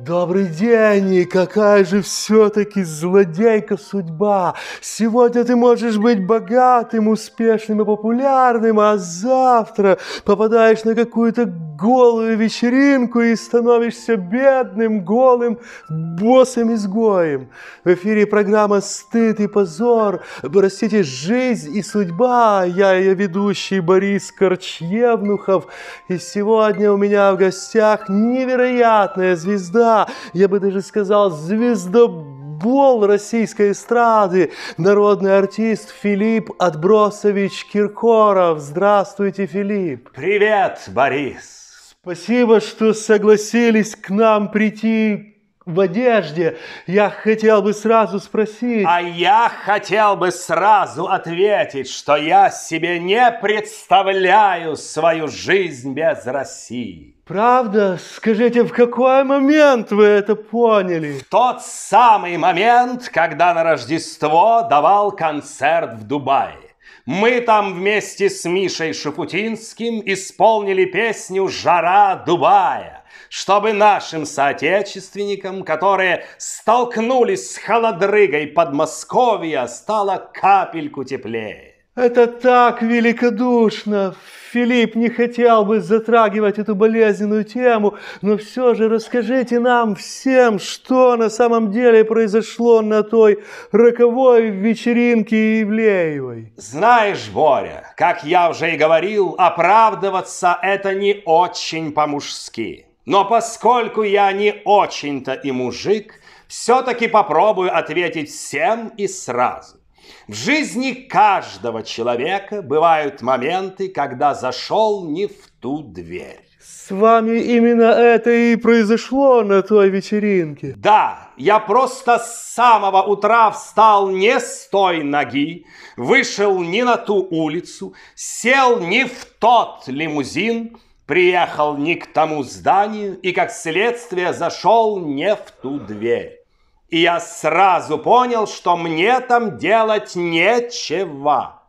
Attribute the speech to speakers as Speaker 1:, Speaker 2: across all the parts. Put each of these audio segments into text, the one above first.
Speaker 1: Добрый день, и какая же все-таки злодейка судьба. Сегодня ты можешь быть богатым, успешным и популярным, а завтра попадаешь на какую-то голую вечеринку и становишься бедным, голым, боссом-изгоем. В эфире программа «Стыд и позор», простите, «Жизнь и судьба». Я ее ведущий Борис Корчевнухов, и сегодня у меня в гостях невероятная звезда звезда, я бы даже сказал, звездобол российской эстрады, народный артист Филипп Отбросович Киркоров. Здравствуйте, Филипп.
Speaker 2: Привет, Борис.
Speaker 1: Спасибо, что согласились к нам прийти в одежде. Я хотел бы сразу спросить...
Speaker 2: А я хотел бы сразу ответить, что я себе не представляю свою жизнь без России.
Speaker 1: Правда? Скажите, в какой момент вы это поняли?
Speaker 2: В тот самый момент, когда на Рождество давал концерт в Дубае. Мы там вместе с Мишей Шафутинским исполнили песню «Жара Дубая», чтобы нашим соотечественникам, которые столкнулись с холодрыгой Подмосковья, стало капельку теплее.
Speaker 1: Это так великодушно. Филипп не хотел бы затрагивать эту болезненную тему, но все же расскажите нам всем, что на самом деле произошло на той роковой вечеринке Ивлеевой.
Speaker 2: Знаешь, Боря, как я уже и говорил, оправдываться это не очень по-мужски. Но поскольку я не очень-то и мужик, все-таки попробую ответить всем и сразу. В жизни каждого человека бывают моменты, когда зашел не в ту дверь.
Speaker 1: С вами именно это и произошло на той вечеринке.
Speaker 2: Да, я просто с самого утра встал не с той ноги, вышел не на ту улицу, сел не в тот лимузин, приехал не к тому зданию и, как следствие, зашел не в ту дверь. И я сразу понял, что мне там делать нечего.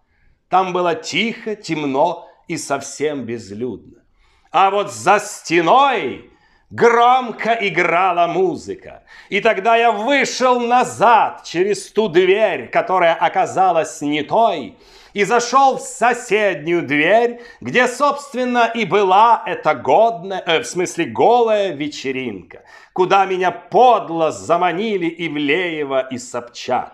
Speaker 2: Там было тихо, темно и совсем безлюдно. А вот за стеной громко играла музыка. И тогда я вышел назад через ту дверь, которая оказалась не той, и зашел в соседнюю дверь, где, собственно, и была эта годная, э, в смысле голая вечеринка, куда меня подло заманили Ивлеева и Собчак.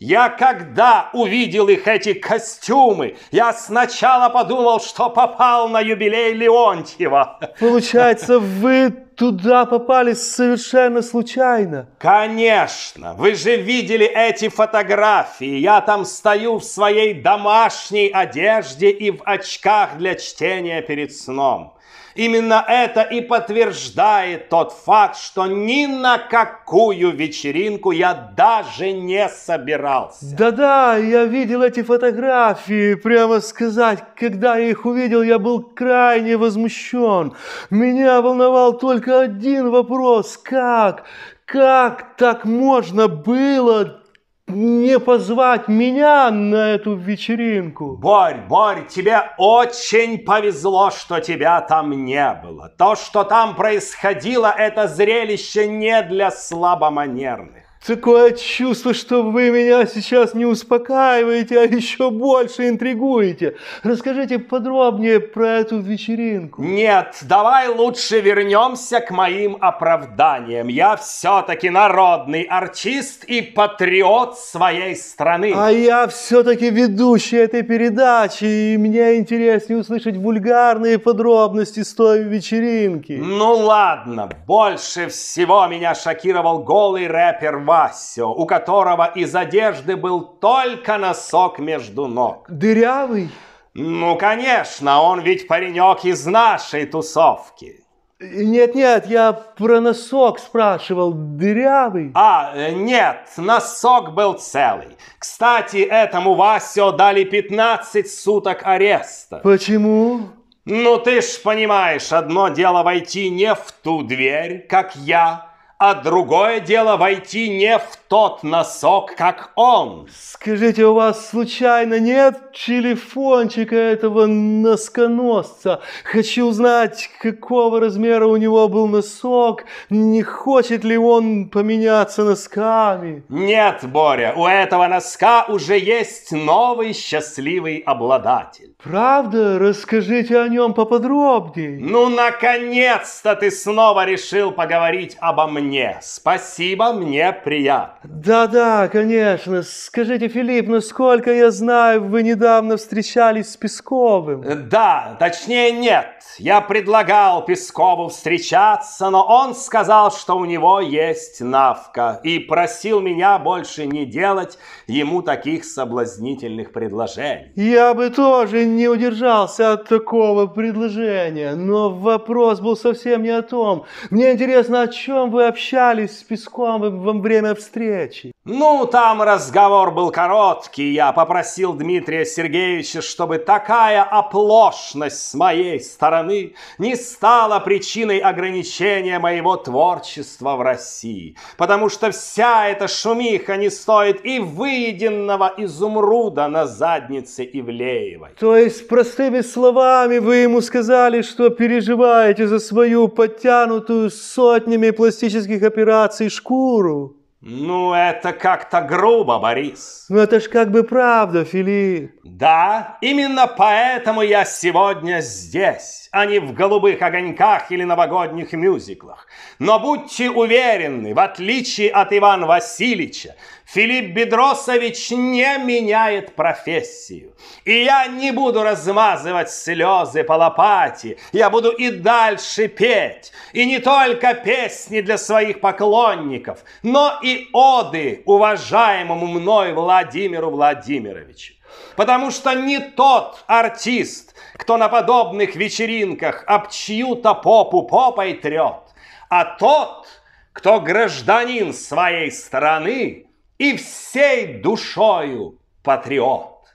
Speaker 2: Я когда увидел их эти костюмы, я сначала подумал, что попал на юбилей Леонтьева.
Speaker 1: Получается, вы туда попали совершенно случайно?
Speaker 2: Конечно. Вы же видели эти фотографии. Я там стою в своей домашней одежде и в очках для чтения перед сном. Именно это и подтверждает тот факт, что ни на какую вечеринку я даже не собирался.
Speaker 1: Да-да, я видел эти фотографии. Прямо сказать, когда я их увидел, я был крайне возмущен. Меня волновал только один вопрос. Как? Как так можно было не позвать меня на эту вечеринку?
Speaker 2: Борь, Борь, тебе очень повезло, что тебя там не было. То, что там происходило, это зрелище не для слабоманерных.
Speaker 1: Такое чувство, что вы меня сейчас не успокаиваете, а еще больше интригуете. Расскажите подробнее про эту вечеринку.
Speaker 2: Нет, давай лучше вернемся к моим оправданиям. Я все-таки народный артист и патриот своей страны.
Speaker 1: А я все-таки ведущий этой передачи, и мне интереснее услышать вульгарные подробности с той вечеринки.
Speaker 2: Ну ладно, больше всего меня шокировал голый рэпер Васю, у которого из одежды был только носок между ног.
Speaker 1: Дырявый?
Speaker 2: Ну, конечно, он ведь паренек из нашей тусовки.
Speaker 1: Нет-нет, я про носок спрашивал, дырявый.
Speaker 2: А, нет, носок был целый. Кстати, этому Васю дали 15 суток ареста.
Speaker 1: Почему?
Speaker 2: Ну, ты ж понимаешь, одно дело войти не в ту дверь, как я, А другое дело войти не в тот носок, как он.
Speaker 1: Скажите, у вас случайно нет телефончика этого носконосца? Хочу узнать, какого размера у него был носок, не хочет ли он поменяться носками?
Speaker 2: Нет, Боря, у этого носка уже есть новый счастливый обладатель.
Speaker 1: Правда? Расскажите о нем поподробнее.
Speaker 2: Ну, наконец-то ты снова решил поговорить обо мне. Спасибо, мне приятно.
Speaker 1: Да-да, конечно. Скажите, Филипп, насколько я знаю, вы недавно встречались с Песковым.
Speaker 2: Да, точнее нет. Я предлагал Пескову встречаться, но он сказал, что у него есть навка и просил меня больше не делать ему таких соблазнительных предложений.
Speaker 1: Я бы тоже не удержался от такого предложения, но вопрос был совсем не о том. Мне интересно, о чем вы общались с Песковым во время встречи?
Speaker 2: Ну, там разговор был короткий. Я попросил Дмитрия Сергеевича, чтобы такая оплошность с моей стороны не стала причиной ограничения моего творчества в России. Потому что вся эта шумиха не стоит и выеденного изумруда на заднице Ивлеевой.
Speaker 1: То есть, простыми словами, вы ему сказали, что переживаете за свою подтянутую сотнями пластических операций шкуру?
Speaker 2: Ну, это как-то грубо, Борис.
Speaker 1: Ну это ж как бы правда, Филипп.
Speaker 2: Да, именно поэтому я сегодня здесь, а не в голубых огоньках или новогодних мюзиклах. Но будьте уверены, в отличие от Ивана Васильевича, Филипп Бедросович не меняет профессию. И я не буду размазывать слезы по лопате. Я буду и дальше петь. И не только песни для своих поклонников, но и оды уважаемому мной Владимиру Владимировичу. Потому что не тот артист, кто на подобных вечеринках об чью-то попу попой трет, а тот, кто гражданин своей страны и всей душою патриот.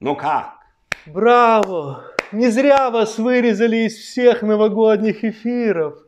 Speaker 2: Ну как?
Speaker 1: Браво! Не зря вас вырезали из всех новогодних эфиров.